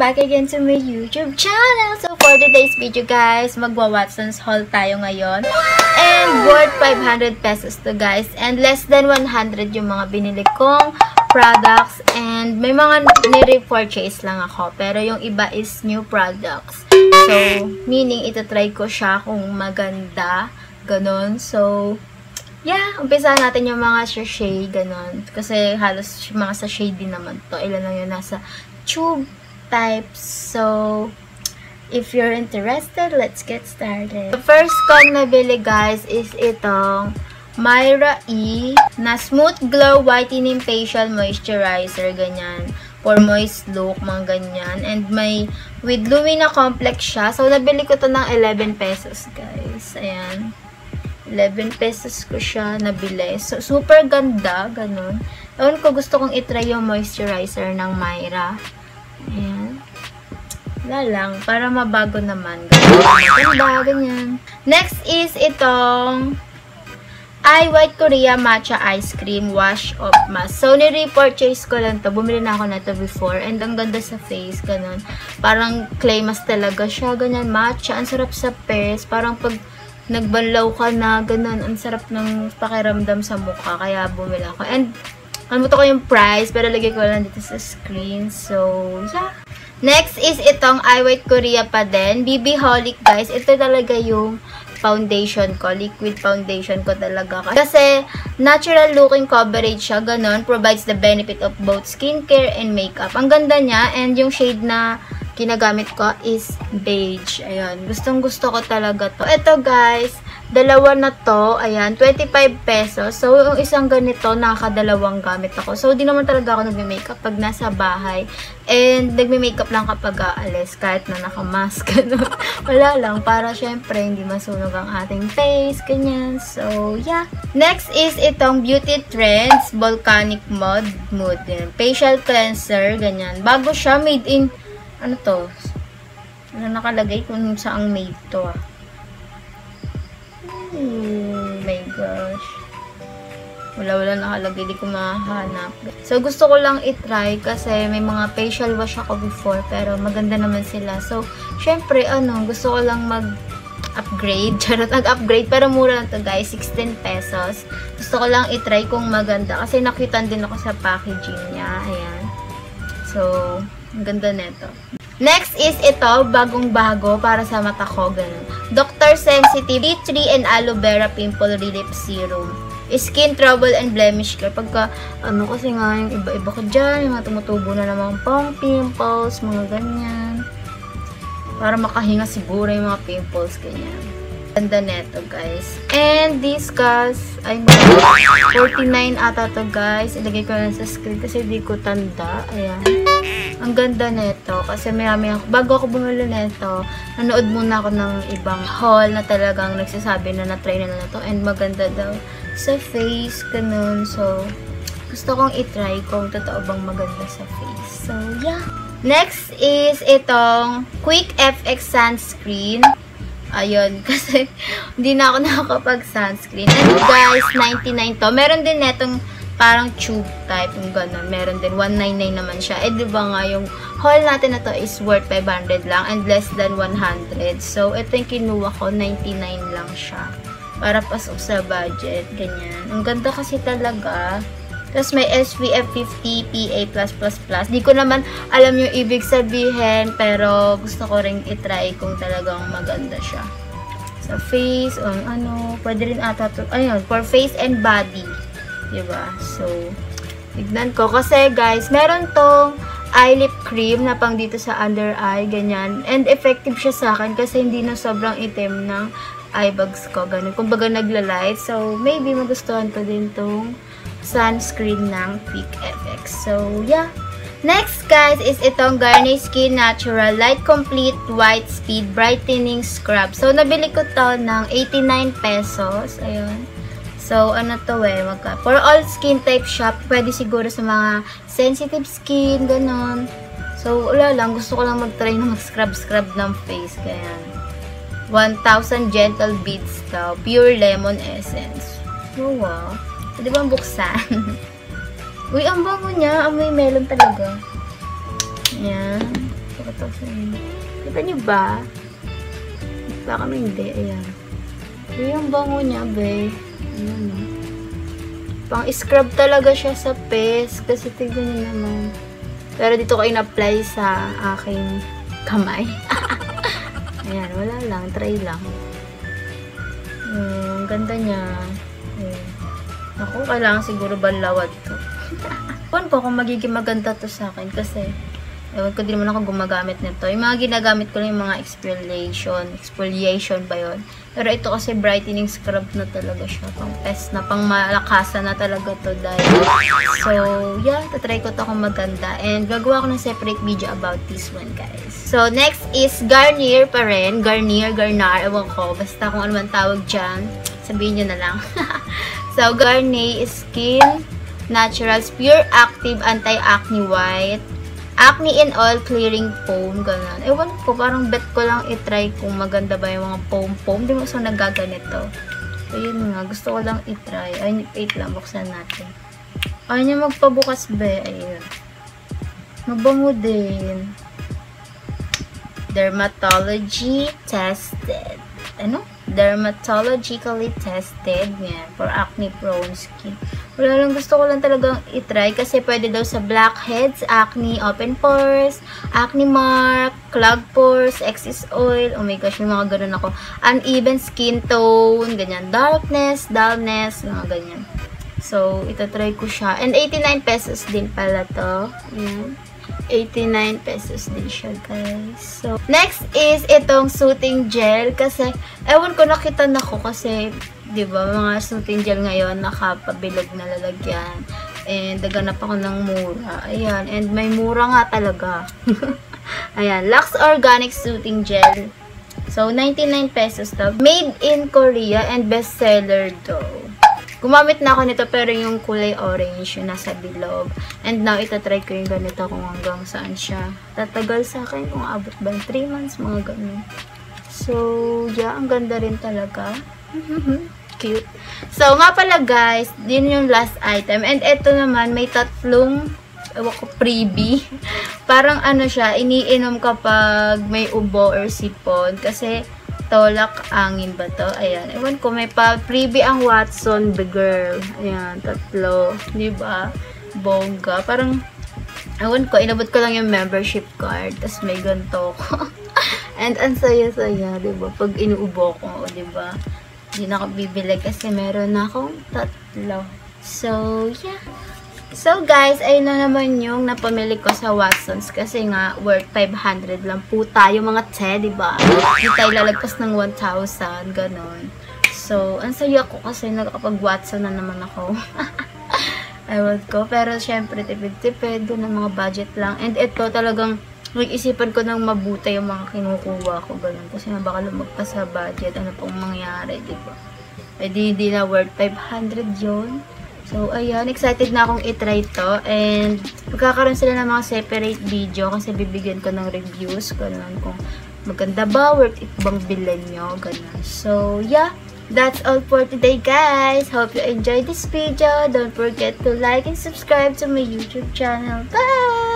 back again to my YouTube channel. So, for today's video, guys, magwa-Watson's haul tayo ngayon. And worth 500 pesos to, guys. And less than 100 yung mga binili kong products. And may mga nire-purchase lang ako. Pero yung iba is new products. So, meaning, itatry ko siya kung maganda. Ganon. So, Yeah, umpisa natin yung mga sachet, ganun. Kasi halos mga sachet din naman to. Ilan lang yun nasa tube types. So, if you're interested, let's get started. The first kong nabili guys is itong Myra E na Smooth Glow Whitening Facial Moisturizer, ganyan. For moist look, mga ganyan. And may with Lumina Complex siya. So, nabili ko to ng 11 pesos, guys. Ayan. 11 pesos ko siya nabili. So, super ganda, ganun. Ewan ko, gusto kong itry yung moisturizer ng Myra. Ayan. Wala lang, para mabago naman. Ganda, ganyan. Next is itong I White Korea Matcha Ice Cream Wash Off Mask. So, nire-purchase ko lang to. Bumili na ako na to before. And ang ganda sa face, ganun. Parang clay mask talaga siya. Ganyan, matcha. Ang sarap sa face. Parang pag nagbanlaw ka na, ganun. Ang sarap ng pakiramdam sa mukha. Kaya bumili ako. And, kalimutan ko yung price, pero lagay ko lang dito sa screen. So, yeah. Next is itong I White Korea pa din. BB Holic, guys. Ito talaga yung foundation ko. Liquid foundation ko talaga. Kasi, natural looking coverage siya. Ganon. Provides the benefit of both skincare and makeup. Ang ganda niya. And yung shade na ginagamit ko is beige. Ayan. Gustong gusto ko talaga to. Ito guys, dalawa na to. Ayan, 25 pesos. So, yung isang ganito, nakakadalawang gamit ako. So, di naman talaga ako nagme-makeup pag nasa bahay. And, nagme-makeup lang kapag aalis. Kahit na naka-mask. Wala lang. Para syempre, hindi masunog ang ating face. Ganyan. So, yeah. Next is itong Beauty Trends Volcanic Mod Mood. Facial Cleanser. Ganyan. Bago siya, made in ano to? Ano nakalagay kung saang made to ah. Oh my gosh. Wala-wala nakalagay. Di ko mahanap. So, gusto ko lang itry kasi may mga facial wash ako before pero maganda naman sila. So, syempre, ano, gusto ko lang mag upgrade. Charot, nag-upgrade. Pero mura lang to guys. 16 pesos. Gusto ko lang itry kung maganda. Kasi nakitan din ako sa packaging niya. Ayan. So, ang ganda neto. Next is ito, bagong-bago para sa mata ko. Ganun. Dr. Sensitive D3 and Aloe Vera Pimple Relief Serum. Skin Trouble and Blemish Care. Pagka, ano kasi nga, yung iba-iba ko dyan, yung mga tumutubo na naman pang pimples, mga ganyan. Para makahinga siguro yung mga pimples, ganyan. Ganda neto, guys. And this guys, ay 49 ata to, guys. Ilagay ko lang sa screen kasi hindi ko tanda. Ayan. Ang ganda neto. Kasi marami ako, bago ako bumili neto, nanood muna ako ng ibang haul na talagang nagsasabi na na-try na na to. And maganda daw sa face, ganun. So, gusto kong itry kung totoo bang maganda sa face. So, yeah. Next is itong Quick FX Sunscreen. Ayun, kasi hindi na ako nakakapag-sunscreen. And guys, 99 to. Meron din netong parang tube type, yung ganun. Meron din, 199 naman siya. Eh, di ba nga, yung haul natin na to is worth 500 lang and less than 100. So, ito yung kinuha ko, 99 lang siya. Para pasok sa budget, ganyan. Ang ganda kasi talaga. Tapos may SPF 50 PA+++. Di ko naman alam yung ibig sabihin, pero gusto ko rin itry kung talagang maganda siya. Sa face, on ano, pwede rin ata to, ayun, for face and body. Diba? So, tignan ko. Kasi guys, meron tong eye lip cream na pang dito sa under eye, ganyan. And effective siya sa akin kasi hindi na sobrang itim ng eye bags ko. Ganun. Kumbaga nagla-light. So, maybe magustuhan ko din tong sunscreen ng Peak FX. So, yeah. Next, guys, is itong Garnier Skin Natural Light Complete White Speed Brightening Scrub. So, nabili ko to ng 89 pesos. Ayun. So, ano to eh, magka. For all skin type shop, pwede siguro sa mga sensitive skin, ganon. So, wala lang. Gusto ko lang mag-try na mag-scrub-scrub ng face. Kaya, 1,000 Gentle Beads daw. Pure Lemon Essence. Oh, wow. Pwede bang buksan? Uy, ang bango niya. Amoy melon talaga. Yan. to sa inyo. Kita niyo ba? Baka kami hindi. Ayan. So, yung bango niya, be. Ayan, no? Pang scrub talaga siya sa face. Kasi tignan niyo naman. Pero dito ko in-apply sa aking kamay. Ayan, wala lang. Try lang. Ayan, ganda niya. Ayan. Ako, kailangan siguro balawad to. Ewan ko kung magiging maganda to sa akin kasi ewan ko din naman ako gumagamit nito. Yung mga ginagamit ko lang yung mga exfoliation. Exfoliation ba yun? Pero ito kasi brightening scrub na talaga siya. Pang test na, pang malakasan na talaga to dahil. So, yeah, tatry ko to kung maganda. And gagawa ko ng separate video about this one, guys. So, next is Garnier pa rin. Garnier, Garnier, ewan ko. Basta kung ano man tawag dyan, sabihin nyo na lang. so, Garnier Skin Naturals Pure Active Anti-Acne White Acne in All Clearing Foam, ganun. Ewan ko, parang bet ko lang itry kung maganda ba yung mga foam-foam. Di mo so nagaganito. So, yun nga. Gusto ko lang itry. Ay, wait lang. Buksan natin. Ayaw niya magpabukas ba? Ayun. Mabango din. Dermatology tested. Ano? Dermatologically tested. Yan. For acne-prone skin. Wala lang, gusto ko lang talagang itry kasi pwede daw sa blackheads, acne, open pores, acne mark, clogged pores, excess oil, oh my gosh, may mga ganun ako. Uneven skin tone, ganyan, darkness, dullness, mga ganyan. So, ito try ko siya. And 89 pesos din pala to. Ayan. 89 pesos din siya, guys. So, next is itong soothing gel. Kasi, ewan ko, nakita na ko kasi 'di ba? Mga soothing gel ngayon nakapabilog na lalagyan. And naganap ako ng mura. Ayan, and may mura nga talaga. Ayan, Lux Organic Soothing Gel. So 99 pesos to. Made in Korea and bestseller daw. Gumamit na ako nito pero yung kulay orange yung nasa bilog. And now, itatry ko yung ganito kung hanggang saan siya. Tatagal sa akin kung abot ba 3 months, mga ganun. So, yeah, ang ganda rin talaga. cute. So, nga pala guys, din yung last item. And ito naman, may tatlong ewan ko, freebie. Parang ano siya, iniinom kapag may ubo or sipon. Kasi, tolak angin ba to? Ayan. Ewan ko, may pa freebie ang Watson the girl. Ayan, tatlo. Diba? Bongga. Parang, ewan ko, inabot ko lang yung membership card. Tapos may ganito ko. And ang saya-saya, diba? Pag inuubo ko, diba? Hindi na ako bibili kasi meron na akong tatlo. So, yeah. So, guys, ayun na naman yung napamili ko sa Watsons kasi nga, worth 500 lang po tayo mga te, diba? Hindi tayo ng 1,000, ganon. So, ang saya ko kasi nakakapag-Watson na naman ako. Ewan ko. Pero, syempre, tipid-tipid. Doon mga budget lang. And ito talagang nag-isipan ko nang mabuti yung mga kinukuha ko, ganun. Kasi na baka lumagpas sa budget, ano pong mangyari, di ba? Eh, di, di na worth 500 yon So, ayan, excited na akong itry to. And, magkakaroon sila ng mga separate video kasi bibigyan ko ng reviews, ganun, kung maganda ba, worth it bang bilhin nyo, ganun. So, yeah. That's all for today, guys. Hope you enjoyed this video. Don't forget to like and subscribe to my YouTube channel. Bye!